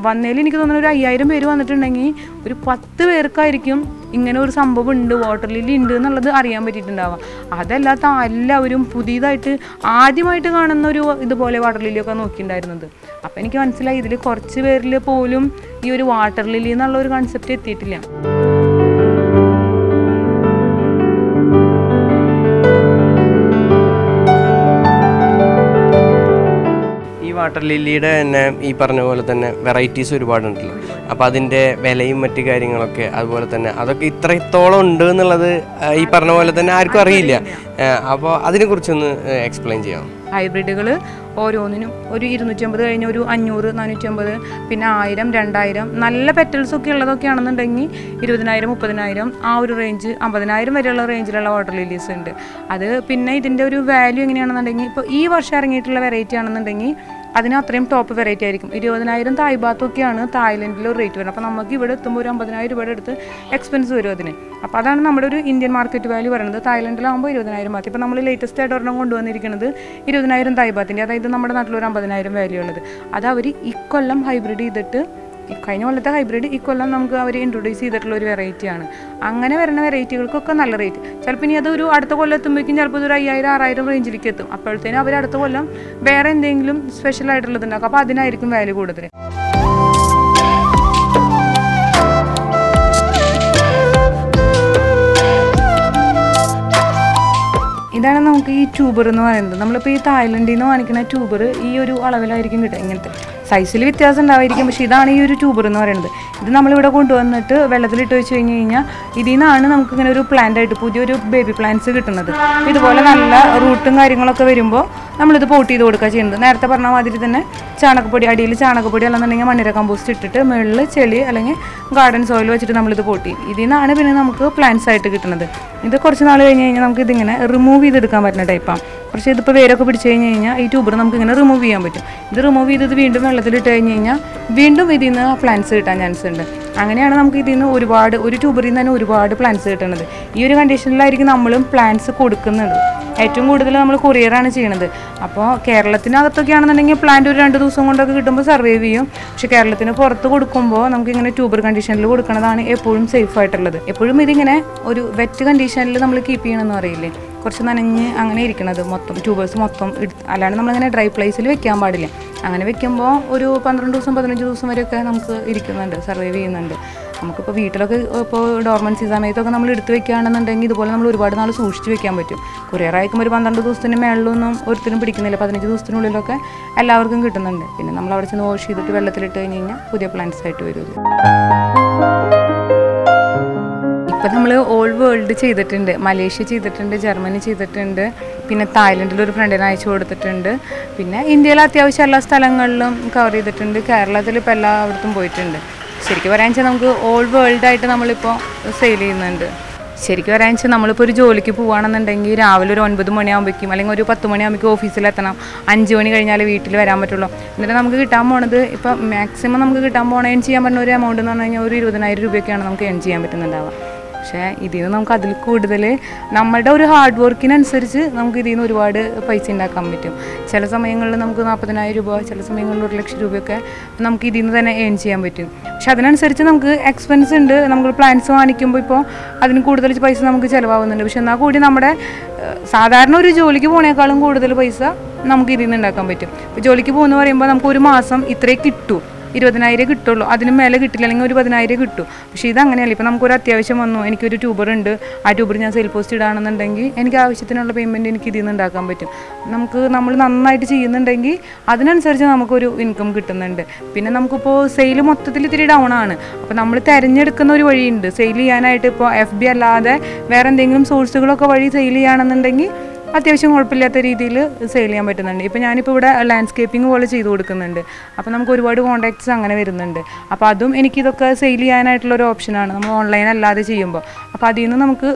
വന്നതിൽ എനിക്ക് തോന്നുന്നു ഒരു അയ്യായിരം പേര് വന്നിട്ടുണ്ടെങ്കിൽ ഒരു പത്ത് പേർക്കായിരിക്കും ഇങ്ങനെ ഒരു സംഭവം ഉണ്ട് വാട്ടർ ലില്ലി ഉണ്ട് എന്നുള്ളത് അറിയാൻ പറ്റിയിട്ടുണ്ടാവുക. അതല്ലാത്ത എല്ലാവരും പുതിയതായിട്ട് ആദ്യമായിട്ട് കാണുന്ന ഒരു ഇതുപോലെ വാട്ടർ ലില്ലിയൊക്കെ നോക്കിയിട്ടുണ്ടായിരുന്നത് അപ്പോൾ എനിക്ക് മനസ്സിലായി ഇതിൽ കുറച്ച് പേരിൽ പോലും ഈ ഒരു വാട്ടർ ലില്ലി എന്നുള്ള ഒരു കൺസെപ്റ്റ് എത്തിയിട്ടില്ല. വാട്ടർ ലില്ലിയുടെ തന്നെ ഈ പറഞ്ഞ പോലെ തന്നെ വെറൈറ്റീസ് ഒരുപാടുണ്ടല്ലോ. അപ്പോൾ അതിന്റെ വിലയും മറ്റ് കാര്യങ്ങളൊക്കെ അതുപോലെ തന്നെ അതൊക്കെ ഇത്രത്തോളം ഉണ്ട് എന്നുള്ളത് ഈ പറഞ്ഞ പോലെ തന്നെ ആർക്കും അറിയില്ല. അപ്പോൾ അതിനെക്കുറിച്ചൊന്ന് എക്സ്പ്ലെയിൻ ചെയ്യാം ഹൈബ്രിഡുകൾ ഓരോന്നിനും ഒരു ഇരുന്നൂറ്റമ്പത് കഴിഞ്ഞ് ഒരു അഞ്ഞൂറ് നാനൂറ്റമ്പത് പിന്നെ ആയിരം രണ്ടായിരം നല്ല പെറ്റൽസ് ഒക്കെ ഉള്ളതൊക്കെയാണെന്നുണ്ടെങ്കിൽ ഇരുപതിനായിരം മുപ്പതിനായിരം ആ ഒരു റേഞ്ച് അമ്പതിനായിരം വരെയുള്ള റേഞ്ചിലുള്ള വാട്ടർ ലില്ലീസ് ഉണ്ട്. അത് പിന്നെ ഇതിന്റെ ഒരു വാല്യൂ എങ്ങനെയാണെന്നുണ്ടെങ്കിൽ ഇപ്പോൾ ഈ വർഷം ഇറങ്ങിയിട്ടുള്ള വെറൈറ്റി ആണെന്നുണ്ടെങ്കിൽ അതിന് അത്രയും ടോപ്പ് വെറൈറ്റി ആയിരിക്കും. ഇരുപതിനായിരം തായ് ബാത്തൊക്കെയാണ് തായ്ലൻഡിൽ ഒരു റേറ്റ് വരുന്നത്. അപ്പോൾ നമുക്ക് ഇവിടെ എത്തുമ്പോൾ ഒരു അമ്പതിനായിരം രൂപയുടെ അടുത്ത് എക്സ്പെൻസ് വരും അതിന്. അപ്പോൾ അതാണ് നമ്മുടെ ഒരു ഇന്ത്യൻ മാർക്കറ്റ് വാല്യൂ പറയുന്നത്. തായ്ലൻഡിലാകുമ്പോൾ ഇരുപതിനായിരം ബാത്ത് ഇപ്പോൾ നമ്മൾ ലേറ്റസ്റ്റ് ആയിട്ട് ഒരെണ്ണം കൊണ്ടുവന്നിരിക്കുന്നത് ഇരുപതിനായിരം തായ് ബാത്തിന്റെ അതായത് നമ്മുടെ നാട്ടിൽ ഒരു അമ്പതിനായിരം വാല്യൂ ഉള്ളത് അത് അവർ ഇക്കൊല്ലം ഹൈബ്രിഡ് ചെയ്തിട്ട് കഴിഞ്ഞ കൊല്ലത്തെ ഹൈബ്രിഡ് ഈ കൊല്ലം നമുക്ക് അവർ ഇൻട്രൊഡ്യൂസ് ചെയ്തിട്ടുള്ള ഒരു വെറൈറ്റിയാണ് അങ്ങനെ വരുന്ന വെറൈറ്റികൾക്കൊക്കെ നല്ല റേറ്റ് ചിലപ്പോൾ ഇനി അതൊരു അടുത്ത കൊല്ലം എത്തുമ്പോഴേക്കും ചിലപ്പോൾ ഒരു അയ്യായിരം ആറായിരം റേഞ്ചിലേക്ക് എത്തും. അപ്പോഴത്തേനും അവർ അടുത്ത കൊല്ലം വേറെ എന്തെങ്കിലും സ്പെഷ്യൽ ആയിട്ടുള്ളതുണ്ടാക്കും. അപ്പോൾ അതിനായിരിക്കും വാല്യൂ കൂടുതൽ ഇതാണ് നമുക്ക് ഈ ട്യൂബർ എന്ന് പറയുന്നത്. നമ്മളിപ്പോൾ ഈ തായ്ലൻഡിൽ നിന്ന് വാങ്ങിക്കുന്ന ട്യൂബർ ഈ ഒരു അളവിലായിരിക്കും കിട്ടുക ഇങ്ങനത്തെ. സൈസിൽ വ്യത്യാസം ഉണ്ടാവായിരിക്കും പക്ഷേ ഇതാണ് ഈ ഒരു ട്യൂബർ എന്ന് പറയുന്നത്. ഇത് നമ്മളിവിടെ കൊണ്ടുവന്നിട്ട് വെള്ളത്തിലിട്ട് വെച്ച് കഴിഞ്ഞ് കഴിഞ്ഞാൽ ഇതിൽ നിന്നാണ് നമുക്ക് ഇങ്ങനെ ഒരു പ്ലാന്റ് ആയിട്ട് പുതിയൊരു ബേബി പ്ലാന്റ്സ് കിട്ടുന്നത്. ഇതുപോലെ നല്ല റൂട്ടും കാര്യങ്ങളൊക്കെ വരുമ്പോൾ നമ്മളിത് പോട്ട് ചെയ്ത് കൊടുക്കുക ചെയ്യുന്നത്. നേരത്തെ പറഞ്ഞ മാതിരി തന്നെ ചാണകപ്പൊടി അടിയിൽ ചാണകപ്പൊടി അല്ലെന്നുണ്ടെങ്കിൽ മണ്ണിര കമ്പോസ്റ്റ് ഇട്ടിട്ട് മുകളിൽ ചെളി അല്ലെങ്കിൽ ഗാർഡൻ സോയിൽ വെച്ചിട്ട് നമ്മളിത് പോട്ട് ഇതിൽ നിന്നാണ് പിന്നെ നമുക്ക് പ്ലാന്റ്സ് ആയിട്ട് കിട്ടുന്നത്. ഇത് കുറച്ച് നാൾ കഴിഞ്ഞ് കഴിഞ്ഞാൽ നമുക്ക് ഇതിങ്ങനെ റിമൂവ് ചെയ്തെടുക്കാൻ പറ്റുന്ന ടൈപ്പാണ് പക്ഷേ ഇതിപ്പോൾ വേരൊക്കെ പിടിച്ച് കഴിഞ്ഞ് കഴിഞ്ഞാൽ ഈ ട്യൂബർ നമുക്ക് ഇങ്ങനെ റിമൂവ് ചെയ്യാൻ പറ്റും. ഇത് റിമൂവ് ചെയ്തത് വീണ്ടും വെള്ളത്തിലിട്ട് കഴിഞ്ഞ് കഴിഞ്ഞാൽ വീണ്ടും ഇതിൽ നിന്ന് പ്ലാന്റ്സ് കിട്ടാൻ ചാൻസ് ഉണ്ട്. അങ്ങനെയാണ് നമുക്ക് ഇതിൽ നിന്ന് ഒരുപാട് ഒരു ട്യൂബറിൽ നിന്ന് തന്നെ ഒരുപാട് പ്ലാന്റ്സ് കിട്ടുന്നത് ഈ ഒരു കണ്ടീഷനിലായിരിക്കും നമ്മളും പ്ലാന്റ്സ് കൊടുക്കുന്നത്. ഏറ്റവും കൂടുതൽ നമ്മൾ കൊറിയറാണ് ചെയ്യുന്നത് അപ്പോൾ കേരളത്തിനകത്തൊക്കെ ആണെന്നുണ്ടെങ്കിൽ പ്ലാന്റ് ഒരു രണ്ട് ദിവസം കൊണ്ടൊക്കെ കിട്ടുമ്പോൾ സർവൈവ് ചെയ്യും. പക്ഷേ കേരളത്തിന് പുറത്ത് കൊടുക്കുമ്പോൾ നമുക്ക് ഇങ്ങനെ ട്യൂബർ കണ്ടീഷനിൽ കൊടുക്കുന്നതാണ് എപ്പോഴും സേഫ് ആയിട്ടുള്ളത്. എപ്പോഴും ഇതിങ്ങനെ ഒരു വെറ്റ് കണ്ടീഷനിൽ നമ്മൾ കീപ്പ് ചെയ്യണമെന്ന് പറയില്ലേ? കുറച്ച് നനഞ്ഞ് അങ്ങനെ ഇരിക്കണത് മൊത്തം ട്യൂബേഴ്സ് മൊത്തം എടുത്ത് അല്ലാണ്ട് നമ്മളിങ്ങനെ ഡ്രൈ പ്ലേസിൽ വെക്കാൻ പാടില്ല. അങ്ങനെ വെക്കുമ്പോൾ ഒരു പന്ത്രണ്ട് ദിവസം പതിനഞ്ച് ദിവസം വരെയൊക്കെ നമുക്ക് ഇരിക്കുന്നുണ്ട് സർവൈവ് ചെയ്യുന്നുണ്ട്. നമുക്കിപ്പോൾ വീട്ടിലൊക്കെ ഇപ്പോൾ ഡോർമൻസി സമയത്തൊക്കെ നമ്മൾ എടുത്ത് വെക്കുകയാണെന്നുണ്ടെങ്കിൽ ഇതുപോലെ നമ്മൾ ഒരുപാട് നാൾ സൂക്ഷിച്ച് വെക്കാൻ പറ്റും. കൊറിയർ അയക്കുമ്പോൾ ഒരു പന്ത്രണ്ട് ദിവസത്തിന് മേളിലൊന്നും ഒരുത്തിനും പിടിക്കുന്നില്ല. പതിനഞ്ച് ദിവസത്തിനുള്ളിലൊക്കെ എല്ലാവർക്കും കിട്ടുന്നുണ്ട്. പിന്നെ നമ്മൾ അവിടെ ചെന്ന് വാഷ് ചെയ്തിട്ട് വെള്ളത്തിലിട്ട് കഴിഞ്ഞ് കഴിഞ്ഞാൽ പുതിയ പ്ലാന്റ്സ് ആയിട്ട് വരുമല്ലോ. ഇപ്പം നമ്മൾ ഓൾ വേൾഡ് ചെയ്തിട്ടുണ്ട് മലേഷ്യ ചെയ്തിട്ടുണ്ട് ജർമ്മനി ചെയ്തിട്ടുണ്ട് പിന്നെ തായ്ലൻഡിൽ ഒരു ഫ്രണ്ടിന് അയച്ചു കൊടുത്തിട്ടുണ്ട്. പിന്നെ ഇന്ത്യയിൽ അത്യാവശ്യം എല്ലാ സ്ഥലങ്ങളിലും കവർ ചെയ്തിട്ടുണ്ട്. കേരളത്തിൽ ഇപ്പോൾ എല്ലായിടത്തും പോയിട്ടുണ്ട്. ശരിക്കും പറയാൻ വെച്ചാൽ നമുക്ക് ഓൾ വേൾഡ് ആയിട്ട് നമ്മളിപ്പോൾ സെയിൽ ചെയ്യുന്നുണ്ട്. ശരിക്കും പറയാൻ വെച്ചാൽ നമ്മളിപ്പോൾ ഒരു ജോലിക്ക് പോവുകയാണെന്നുണ്ടെങ്കിൽ രാവിലെ ഒരു ഒൻപത് മണിയാകുമ്പോഴേക്കും അല്ലെങ്കിൽ ഒരു പത്ത് മണിയാകുമ്പോഴേക്കും ഓഫീസിലെത്തണം അഞ്ച് മണി കഴിഞ്ഞാൽ വീട്ടിൽ വരാൻ പറ്റുള്ളൂ. എന്നിട്ട് നമുക്ക് കിട്ടാൻ പോണത് ഇപ്പോൾ മാക്സിമം നമുക്ക് കിട്ടാൻ പോണ ചെയ്യാൻ പറ്റുന്ന ഒരു എമൗണ്ട് എന്ന് പറഞ്ഞു കഴിഞ്ഞാൽ ഒരു ഇരുപതിനായിരം രൂപയൊക്കെയാണ് നമുക്ക് ഏൺ ചെയ്യാൻ പറ്റുന്നുണ്ടാവുക. പക്ഷേ ഇതിൽ നിന്ന് നമുക്ക് അതിൽ കൂടുതൽ നമ്മളുടെ ഒരു ഹാർഡ് വർക്കിനനുസരിച്ച് നമുക്ക് ഇതിൽ നിന്ന് ഒരുപാട് പൈസ ഉണ്ടാക്കാൻ പറ്റും. ചില സമയങ്ങളിൽ നമുക്ക് നാൽപ്പതിനായിരം രൂപ ചില സമയങ്ങളിൽ ഒരു ലക്ഷം രൂപയൊക്കെ നമുക്ക് ഇതിൽ നിന്ന് തന്നെ ഏൺ ചെയ്യാൻ പറ്റും. പക്ഷെ അതിനനുസരിച്ച് നമുക്ക് എക്സ്പെൻസ് ഉണ്ട്. നമ്മൾ പ്ലാൻസ് വാങ്ങിക്കുമ്പോൾ ഇപ്പോൾ അതിന് കൂടുതൽ പൈസ നമുക്ക് ചിലവാകുന്നുണ്ട്. പക്ഷെ എന്നാൽ കൂടി നമ്മുടെ സാധാരണ ഒരു ജോലിക്ക് പോണേക്കാളും കൂടുതൽ പൈസ നമുക്ക് ഇതിൽ നിന്ന് ഉണ്ടാക്കാൻ പറ്റും. ഇപ്പോൾ ജോലിക്ക് പോകുന്ന പറയുമ്പോൾ നമുക്ക് ഒരു മാസം ഇത്രേ കിട്ടൂ. ഇരുപതിനായിരം കിട്ടുള്ളൂ. അതിനും മേലെ കിട്ടില്ല അല്ലെങ്കിൽ ഒരു പതിനായിരം കിട്ടും. പക്ഷേ ഇത് അങ്ങനെയല്ല. ഇപ്പോൾ നമുക്കൊരു അത്യാവശ്യം വന്നു. എനിക്കൊരു ട്യൂബർ ഉണ്ട്. ആ ട്യൂബർ ഞാൻ സെയിൽ പോസ്റ്റ് ഇടാണെന്നുണ്ടെങ്കിൽ എനിക്ക് ആവശ്യത്തിനുള്ള പേയ്മെന്റ് എനിക്ക് ഇതിൽ നിന്ന് ഉണ്ടാക്കാൻ പറ്റും. നമുക്ക് നമ്മൾ നന്നായിട്ട് ചെയ്യുന്നുണ്ടെങ്കിൽ അതിനനുസരിച്ച് നമുക്കൊരു ഇൻകം കിട്ടുന്നുണ്ട്. പിന്നെ നമുക്കിപ്പോൾ സെയിൽ മൊത്തത്തിൽ ഇത്തിരി ഡൗൺ ആണ്. അപ്പോൾ നമ്മൾ തിരഞ്ഞെടുക്കുന്ന ഒരു വഴിയുണ്ട്. സെയിൽ ചെയ്യാനായിട്ട് ഇപ്പോൾ എഫ് ബി അല്ലാതെ വേറെ എന്തെങ്കിലും സോഴ്സുകളൊക്കെ വഴി സെയിൽ ചെയ്യുകയാണെന്നുണ്ടെങ്കിൽ അത്യാവശ്യം കുഴപ്പമില്ലാത്ത രീതിയിൽ സെയിൽ ചെയ്യാൻ പറ്റുന്നുണ്ട്. ഇപ്പോൾ ഞാനിപ്പോൾ ഇവിടെ ലാൻഡ്സ്കേപ്പിംഗ് പോലെ ചെയ്തു കൊടുക്കുന്നുണ്ട്. അപ്പോൾ നമുക്ക് ഒരുപാട് കോൺടാക്ട്സ് അങ്ങനെ വരുന്നുണ്ട്. അപ്പോൾ അതും എനിക്കിതൊക്കെ സെയിൽ ചെയ്യാനായിട്ടുള്ള ഒരു ഓപ്ഷനാണ് നമ്മൾ ഓൺലൈൻ അല്ലാതെ ചെയ്യുമ്പോൾ അപ്പോൾ അതിൽ നിന്ന് നമുക്ക്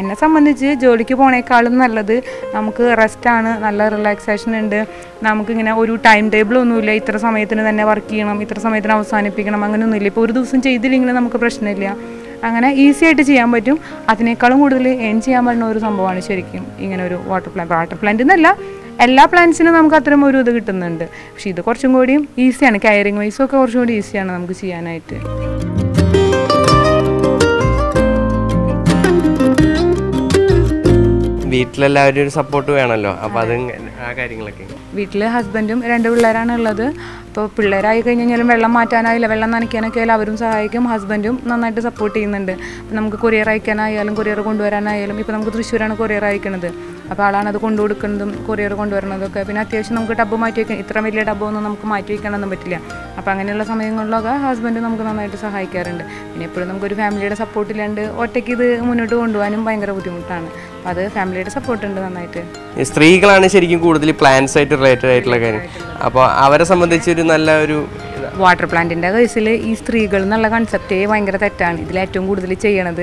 എന്നെ സംബന്ധിച്ച് ജോലിക്ക് പോണേക്കാളും നല്ലത് നമുക്ക് റെസ്റ്റാണ് നല്ല റിലാക്സേഷൻ ഉണ്ട്. നമുക്കിങ്ങനെ ഒരു ടൈം ടേബിൾ ഒന്നുമില്ല. ഇത്ര സമയത്തിന് തന്നെ വർക്ക് ചെയ്യണം. ഇത്ര സമയത്തിന് അവസാനിപ്പിക്കണം. അങ്ങനെയൊന്നുമില്ല. ഇപ്പോൾ ഒരു ദിവസം ചെയ്തില്ലെങ്കിൽ നമുക്ക് പ്രശ്നമില്ല. അങ്ങനെ ഈസി ആയിട്ട് ചെയ്യാൻ പറ്റും. അതിനേക്കാളും കൂടുതൽ ഏൺ ചെയ്യാൻ പറ്റുന്ന ഒരു സംഭവമാണ് ശരിക്കും ഇങ്ങനെ ഒരു വാട്ടർ പ്ലാന്റ് വാട്ടർ പ്ലാന്റ് എന്നല്ല എല്ലാ പ്ലാന്റ്സിനും നമുക്ക് അത്തരം ഒരു ഇത് കിട്ടുന്നുണ്ട്. പക്ഷെ ഇത് കുറച്ചും കൂടിയും ഈസിയാണ് കയറിങ് വൈസും ഒക്കെ കുറച്ചും കൂടി ഈസിയാണ് നമുക്ക് ചെയ്യാനായിട്ട്. വീട്ടിലെല്ലാവരും ഒരു സപ്പോർട്ട് വേണമല്ലോ അപ്പം അത് ആ കാര്യങ്ങളൊക്കെ. വീട്ടിൽ ഹസ്ബൻഡും രണ്ട് പിള്ളേരാണ് ഉള്ളത്. അപ്പോൾ പിള്ളേരായി കഴിഞ്ഞ് കഴിഞ്ഞാലും വെള്ളം മാറ്റാനായില്ല. വെള്ളം നനയ്ക്കാനൊക്കെ ആയാലും അവരും സഹായിക്കും. ഹസ്ബൻഡും നന്നായിട്ട് സപ്പോർട്ട് ചെയ്യുന്നുണ്ട്. അപ്പോൾ നമുക്ക് കൊറിയർ അയക്കാനായാലും കൊറിയർ കൊണ്ടുവരാനായാലും ഇപ്പോൾ നമുക്ക് തൃശ്ശൂരാണ് കൊറിയർ അയക്കുന്നത് അപ്പോൾ ആളാണ് അത് കൊണ്ടു കൊടുക്കുന്നതും കൊറിയർ കൊണ്ടുവരുന്നതൊക്കെ പിന്നെ അത്യാവശ്യം നമുക്ക് ഡബ്ബ് മാറ്റി വയ്ക്കാൻ ഇത്ര വലിയ ഡബ്ബൊന്നും നമുക്ക് മാറ്റി വയ്ക്കാനൊന്നും പറ്റില്ല. അപ്പോൾ അങ്ങനെയുള്ള സമയങ്ങളിലൊക്കെ ഹസ്ബൻഡ് നമുക്ക് നന്നായിട്ട് സഹായിക്കാറുണ്ട്. പിന്നെ എപ്പോഴും നമുക്കൊരു ഫാമിലിയുടെ സപ്പോർട്ട് ഇല്ലാണ്ട് ഒറ്റയ്ക്ക് ഇത് മുന്നോട്ട് കൊണ്ടുപോകാനും ഭയങ്കര ബുദ്ധിമുട്ടാണ്. അപ്പോൾ അത് ഫാമിലിയുടെ സപ്പോർട്ട് ഉണ്ട് നന്നായിട്ട്. സ്ത്രീകളാണ് ശരിക്കും കൂടുതൽ പ്ലാന്റ്സ് ആയിട്ട് റിലേറ്റഡ് ആയിട്ടുള്ള കാര്യം. അപ്പോൾ അവരെ സംബന്ധിച്ച് ഒരു നല്ല ഒരു വാട്ടർ പ്ലാന്റിന്റെ കേസിൽ ഈ സ്ത്രീകൾ എന്നുള്ള കൺസെപ്റ്റേ ഭയങ്കര തെറ്റാണ്. ഇതിൽ ഏറ്റവും കൂടുതൽ ചെയ്യണത്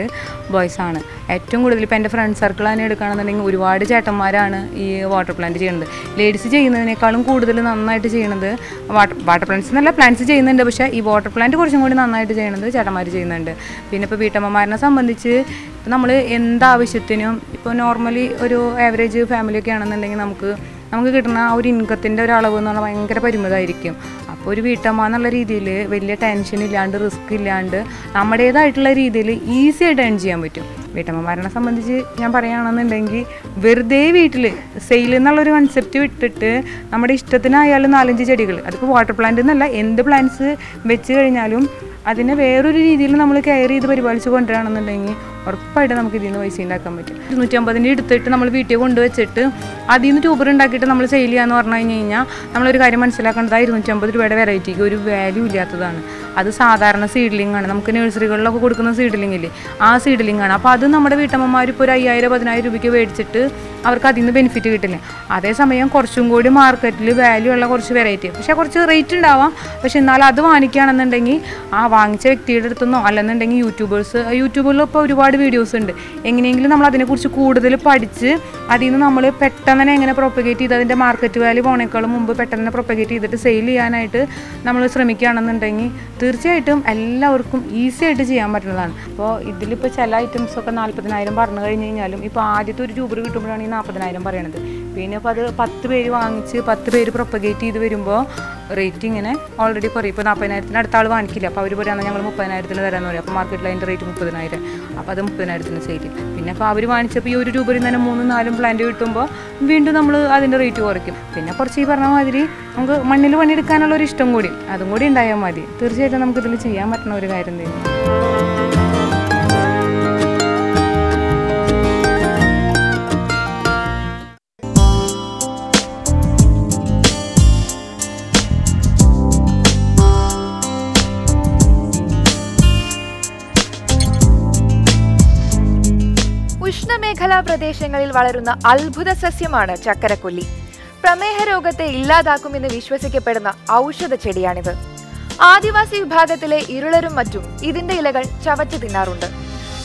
ബോയ്സ് ആണ്. ഏറ്റവും കൂടുതൽ ഇപ്പോൾ എന്റെ ഫ്രണ്ട് സർക്കിൾ തന്നെ എടുക്കുകയാണെന്നുണ്ടെങ്കിൽ ഒരുപാട് ചേട്ടന്മാരാണ് ഈ വാട്ടർ പ്ലാന്റ് ചെയ്യുന്നത് ലേഡീസ് ചെയ്യുന്നതിനേക്കാളും കൂടുതൽ നന്നായിട്ട് ചെയ്യണത് വാട്ടർ വാട്ടർ പ്ലാന്റ്സ് എന്നല്ല പ്ലാന്റ്സ് ചെയ്യുന്നുണ്ട്. പക്ഷേ ഈ വാട്ടർ പ്ലാന്റ് കുറച്ചും കൂടി നന്നായിട്ട് ചെയ്യണത് ചേട്ടന്മാർ ചെയ്യുന്നുണ്ട്. പിന്നെ ഇപ്പോൾ വീട്ടമ്മമാരനെ സംബന്ധിച്ച് നമ്മൾ എന്താവശ്യത്തിനും ഇപ്പോൾ നോർമലി ഒരു ആവറേജ് ഫാമിലിയൊക്കെ ആണെന്നുണ്ടെങ്കിൽ നമുക്ക് നമുക്ക് കിട്ടുന്ന ആ ഒരു ഇൻകത്തിന്റെ ഒരു അളവ് എന്ന് പറഞ്ഞാൽ ഭയങ്കര പരിമിതമായിരിക്കും. അപ്പോൾ ഒരു വീട്ടമ്മ എന്നുള്ള രീതിയിൽ വലിയ ടെൻഷൻ ഇല്ലാണ്ട് റിസ്ക് ഇല്ലാണ്ട് നമ്മുടേതായിട്ടുള്ള രീതിയിൽ ഈസി ആയിട്ട് ഏൺ ചെയ്യാൻ പറ്റും. വീട്ടമ്മമാരനെ സംബന്ധിച്ച് ഞാൻ പറയുകയാണെന്നുണ്ടെങ്കിൽ വെറുതെ വീട്ടിൽ സെയിൽ എന്നുള്ളൊരു കൺസെപ്റ്റ് വിട്ടിട്ട് നമ്മുടെ ഇഷ്ടത്തിനായാലും നാലഞ്ച് ചെടികൾ അതിപ്പോൾ വാട്ടർ പ്ലാന്റ് എന്നല്ല എന്ത് പ്ലാന്റ്സ് വെച്ച് കഴിഞ്ഞാലും അതിനെ വേറൊരു രീതിയിൽ നമ്മൾ കെയർ ചെയ്ത് പരിപാലിച്ച് കൊണ്ടുവരാണെന്നുണ്ടെങ്കിൽ ഉറപ്പായിട്ട് നമുക്ക് ഇതിൽ നിന്ന് പൈസ ഉണ്ടാക്കാൻ പറ്റും. ഇരുന്നൂറ്റമ്പതിന്റെ എടുത്തിട്ട് നമ്മൾ വീട്ടിൽ കൊണ്ടുവച്ചിട്ട് അതിൽ നിന്ന് ട്യൂബർ ഉണ്ടാക്കിയിട്ട് നമ്മൾ സെയിൽ ചെയ്യാന്ന് പറഞ്ഞു കഴിഞ്ഞ് കഴിഞ്ഞാൽ നമ്മളൊരു കാര്യം മനസ്സിലാക്കേണ്ടത് ആ ഇരുന്നൂറ്റമ്പത് രൂപയുടെ വെറൈറ്റിക്ക് ഒരു വാല്യൂ ഇല്ലാത്തതാണ്. അത് സാധാരണ സീഡ്ലിംഗ് ആണ്. നമുക്ക് നഴ്സറികളിലൊക്കെ കൊടുക്കുന്ന സീഡ്ലിംഗ് ഇല്ലേ? ആ സീഡ്ലിംഗ് ആണ്. അപ്പോൾ അത് നമ്മുടെ വീട്ടമ്മമാർ ഇപ്പോൾ ഒരു അയ്യായിരം പതിനായിരം രൂപയ്ക്ക് മേടിച്ചിട്ട് അവർക്ക് അതിൽ നിന്ന് ബെനിഫിറ്റ് കിട്ടില്ല? അതേസമയം കുറച്ചും കൂടി മാർക്കറ്റിൽ വാല്യൂ ഉള്ള കുറച്ച് വെറൈറ്റി പക്ഷേ കുറച്ച് റേറ്റ് ഉണ്ടാവാം. പക്ഷെ എന്നാൽ അത് വാങ്ങിക്കുകയാണെന്നുണ്ടെങ്കിൽ ആ വാങ്ങിച്ച വ്യക്തിയുടെ അടുത്തുനിന്നോ അല്ലെന്നുണ്ടെങ്കിൽ യൂട്യൂബേഴ്സ് യൂട്യൂബിൽ ഇപ്പോൾ ഒരുപാട് വീഡിയോസ് ഉണ്ട്. എങ്ങനെയെങ്കിലും നമ്മൾ അതിനെക്കുറിച്ച് കൂടുതൽ പഠിച്ച് അതിൽ നിന്ന് നമ്മൾ പെട്ടെന്ന് തന്നെ എങ്ങനെ പ്രൊപ്പഗേറ്റ് ചെയ്ത് അതിന്റെ മാർക്കറ്റ് വാല്യൂ പോണേക്കാളും മുമ്പ് പെട്ടെന്ന് തന്നെ പ്രൊപ്പഗേറ്റ് ചെയ്തിട്ട് സെയിൽ ചെയ്യാനായിട്ട് നമ്മൾ ശ്രമിക്കുകയാണെന്നുണ്ടെങ്കിൽ തീർച്ചയായിട്ടും എല്ലാവർക്കും ഈസി ആയിട്ട് ചെയ്യാൻ പറ്റുന്നതാണ്. അപ്പോൾ ഇതിലിപ്പോൾ ചില ഐറ്റംസ് ഒക്കെ നാൽപ്പതിനായിരം പറഞ്ഞു കഴിഞ്ഞ് കഴിഞ്ഞാലും ഇപ്പോൾ ആദ്യത്തെ ഒരു രൂപ കിട്ടുമ്പോഴാണ് ഈ നാൽപ്പതിനായിരം പറയണത്. പിന്നെ ഇപ്പോൾ അത് പത്ത് പേര് വാങ്ങിച്ച് പത്ത് പേര് പ്രൊപ്പഗേറ്റ് ചെയ്ത് വരുമ്പോൾ റേറ്റ് ഇങ്ങനെ ഓൾറെഡി കുറയും. ഇപ്പോൾ നാൽപ്പതിനായിരത്തിന് അടുത്ത ആൾ വാങ്ങിക്കില്ല. അപ്പോൾ അവർ പറയുന്നത് ഞങ്ങൾ മുപ്പതിനായിരത്തിന് തരാമെന്ന് പറയും. അപ്പോൾ മാർക്കറ്റിൽ അതിന്റെ റേറ്റ് മുപ്പതിനായിരം. അപ്പോൾ അത് മുപ്പതിനായിരത്തിന് സെയിൽ പിന്നെ അപ്പോൾ അവർ വാങ്ങിച്ചപ്പോൾ ഈ ഒരു രൂപയിൽ തന്നെ മൂന്നും നാലും പ്ലാന്റ് കിട്ടുമ്പോൾ വീണ്ടും നമ്മൾ അതിന്റെ റേറ്റ് കുറയ്ക്കും. പിന്നെ കുറച്ച് ഈ പറഞ്ഞ മാതിരി നമുക്ക് മണ്ണിൽ പണിയെടുക്കാനുള്ള ഒരു ഇഷ്ടം കൂടി. അതും കൂടി ഉണ്ടായാൽ മതി. തീർച്ചയായിട്ടും നമുക്ക് ഇതിൽ ചെയ്യാൻ പറ്റുന്ന ഒരു കാര്യം തന്നെയാണ്. ഉഷ്ണമേഖലാ പ്രദേശങ്ങളിൽ വളരുന്ന അത്ഭുത സസ്യമാണ് ചക്കരക്കൊല്ലി. പ്രമേഹ രോഗത്തെ ഇല്ലാതാക്കുമെന്ന് വിശ്വസിക്കപ്പെടുന്ന ഔഷധ ചെടിയാണിത്. ആദിവാസി വിഭാഗത്തിലെ ഇരുളരും മറ്റും ഇതിന്റെ ഇലകൾ ചവച്ചു തിന്നാറുണ്ട്.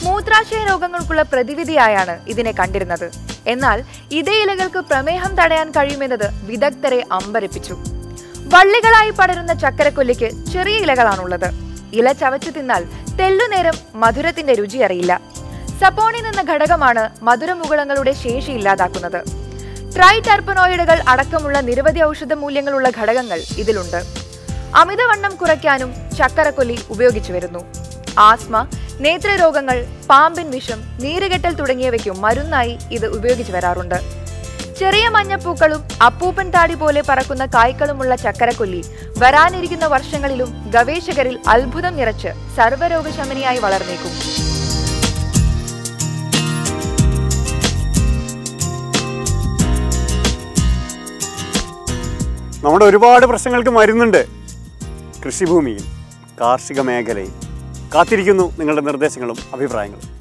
മൂത്രാശയ രോഗങ്ങൾക്കുള്ള പ്രതിവിധിയായാണ് ഇതിനെ കണ്ടിരുന്നത്. എന്നാൽ ഇതേ ഇലകൾക്ക് പ്രമേഹം തടയാൻ കഴിയുമെന്നത് വിദഗ്ധരെ അമ്പരപ്പിച്ചു. വള്ളികളായി പടരുന്ന ചക്കരക്കൊല്ലിക്ക് ചെറിയ ഇലകളാണുള്ളത്. ഇല ചവച്ചു തിന്നാൽ തെല്ലുനേരം മധുരത്തിന്റെ രുചി അറിയില്ല. സപ്പോണിൻ എന്ന ഘടകമാണ് മധുരമുകുളങ്ങളുടെ ശേഷി ഇല്ലാതാക്കുന്നത്. ട്രൈടർപ്പനോയിഡുകൾ അടക്കമുള്ള നിരവധി ഔഷധ മൂല്യങ്ങളുള്ള ഘടകങ്ങൾ ഇതിലുണ്ട്. അമിതവണ്ണം കുറയ്ക്കാനും ചക്കരക്കൊല്ലി ഉപയോഗിച്ചു വരുന്നു. ആസ്മ നേത്രരോഗങ്ങൾ പാമ്പിൻ വിഷം നീരുകെട്ടൽ തുടങ്ങിയവയ്ക്കും മരുന്നായി ഇത് ഉപയോഗിച്ചു വരാറുണ്ട്. ചെറിയ മഞ്ഞപ്പൂക്കളും അപ്പൂപ്പൻ താടി പോലെ പറക്കുന്ന കായ്ക്കളുമുള്ള ചക്കരക്കൊല്ലി വരാനിരിക്കുന്ന വർഷങ്ങളിലും ഗവേഷകരിൽ അത്ഭുതം നിറച്ച് സർവരോഗശമനിയായി വളർന്നേക്കും. നമ്മുടെ ഒരുപാട് പ്രശ്നങ്ങൾക്ക് മരുന്നുണ്ട്. കൃഷിഭൂമിയിൽ കാർഷിക മേഖലയിൽ. കാത്തിരിക്കുന്നു നിങ്ങളുടെ നിർദ്ദേശങ്ങളും അഭിപ്രായങ്ങളും.